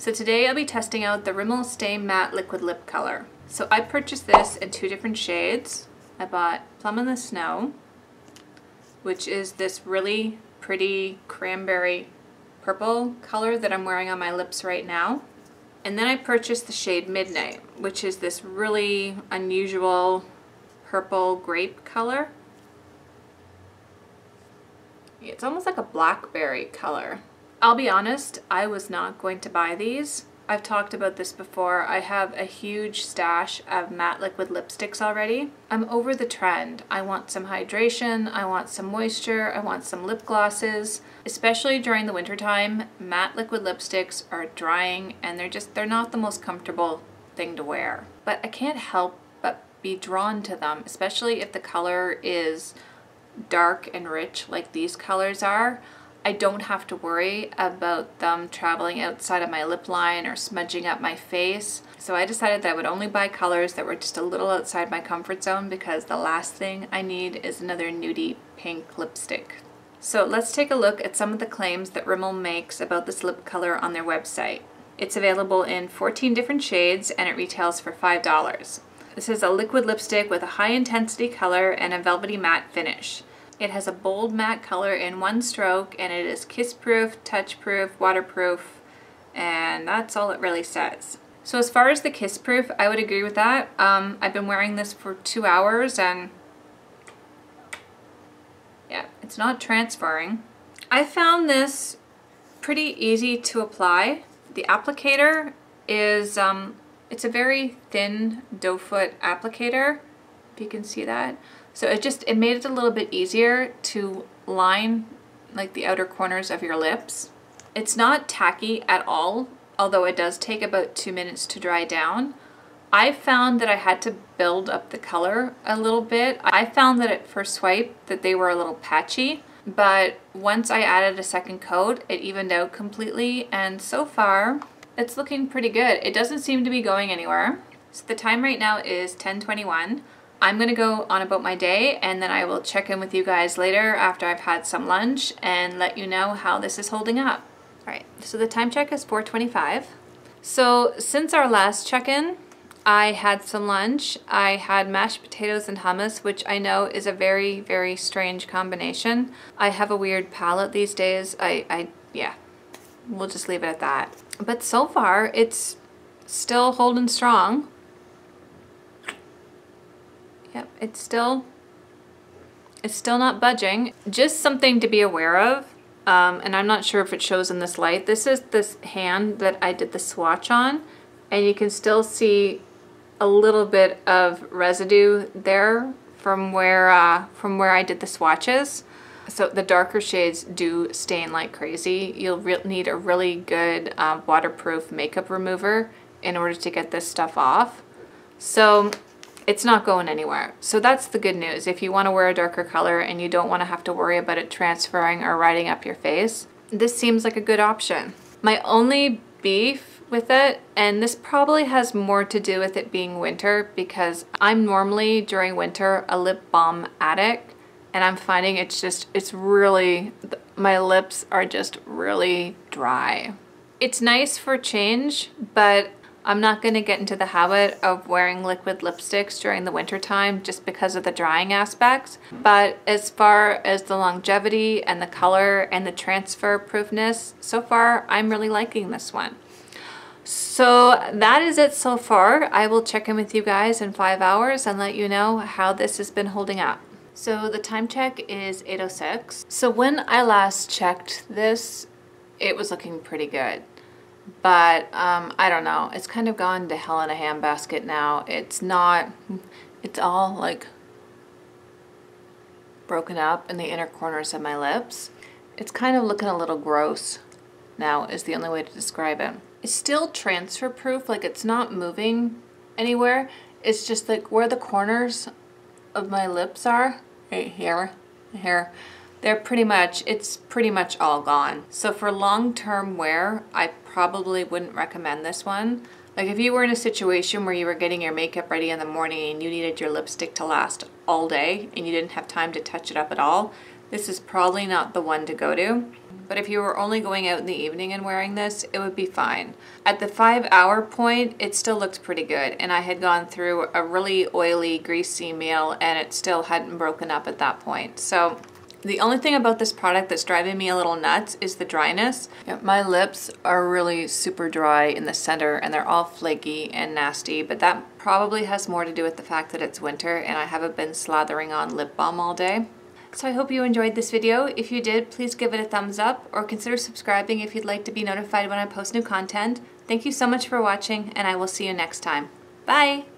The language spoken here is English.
So today I'll be testing out the Rimmel Stay Matte Liquid Lip Color. So I purchased this in two different shades. I bought Plum This Show, which is this really pretty cranberry purple color that I'm wearing on my lips right now. And then I purchased the shade Midnight, which is this really unusual purple grape color. It's almost like a blackberry color. I'll be honest, I was not going to buy these. I've talked about this before. I have a huge stash of matte liquid lipsticks already. I'm over the trend. I want some hydration, I want some moisture, I want some lip glosses. Especially during the wintertime, matte liquid lipsticks are drying and they're just, they're not the most comfortable thing to wear. But I can't help but be drawn to them, especially if the color is dark and rich like these colors are. I don't have to worry about them traveling outside of my lip line or smudging up my face. So I decided that I would only buy colors that were just a little outside my comfort zone because the last thing I need is another nudie pink lipstick. So let's take a look at some of the claims that Rimmel makes about this lip color on their website. It's available in 14 different shades and it retails for $5. This is a liquid lipstick with a high intensity color and a velvety matte finish. It has a bold matte color in one stroke and it is kiss proof, touch proof, waterproof, and that's all it really says. So as far as the kiss proof, I would agree with that. Um, I've been wearing this for two hours and yeah, it's not transferring. I found this pretty easy to apply. The applicator is, um, it's a very thin doe foot applicator, if you can see that. So it just, it made it a little bit easier to line like the outer corners of your lips. It's not tacky at all, although it does take about two minutes to dry down. I found that I had to build up the color a little bit. I found that at first swipe that they were a little patchy, but once I added a second coat, it evened out completely, and so far, it's looking pretty good. It doesn't seem to be going anywhere. So the time right now is 1021. I'm gonna go on about my day and then I will check in with you guys later after I've had some lunch and let you know how this is holding up. All right, so the time check is 4.25. So since our last check-in, I had some lunch. I had mashed potatoes and hummus, which I know is a very, very strange combination. I have a weird palate these days. I, I yeah, we'll just leave it at that. But so far, it's still holding strong. Yep, it's still, it's still not budging. Just something to be aware of, um, and I'm not sure if it shows in this light. This is this hand that I did the swatch on, and you can still see a little bit of residue there from where, uh, from where I did the swatches. So the darker shades do stain like crazy. You'll need a really good uh, waterproof makeup remover in order to get this stuff off. So it's not going anywhere. So that's the good news. If you want to wear a darker color and you don't want to have to worry about it transferring or riding up your face, this seems like a good option. My only beef with it, and this probably has more to do with it being winter because I'm normally during winter a lip balm addict and I'm finding it's just, it's really, my lips are just really dry. It's nice for change, but I'm not going to get into the habit of wearing liquid lipsticks during the winter time just because of the drying aspects. But as far as the longevity and the color and the transfer proofness, so far I'm really liking this one. So that is it so far. I will check in with you guys in five hours and let you know how this has been holding up. So the time check is 8.06. So when I last checked this, it was looking pretty good but um, I don't know. It's kind of gone to hell in a handbasket now. It's not, it's all like broken up in the inner corners of my lips. It's kind of looking a little gross now is the only way to describe it. It's still transfer proof, like it's not moving anywhere. It's just like where the corners of my lips are, right here, here, they're pretty much, it's pretty much all gone. So for long-term wear, I probably wouldn't recommend this one. Like if you were in a situation where you were getting your makeup ready in the morning and you needed your lipstick to last all day and you didn't have time to touch it up at all, this is probably not the one to go to. but if you were only going out in the evening and wearing this, it would be fine. At the five hour point, it still looked pretty good, and I had gone through a really oily, greasy meal, and it still hadn't broken up at that point. So the only thing about this product that's driving me a little nuts is the dryness. My lips are really super dry in the center and they're all flaky and nasty, but that probably has more to do with the fact that it's winter and I haven't been slathering on lip balm all day. So I hope you enjoyed this video. If you did, please give it a thumbs up or consider subscribing if you'd like to be notified when I post new content. Thank you so much for watching and I will see you next time. Bye!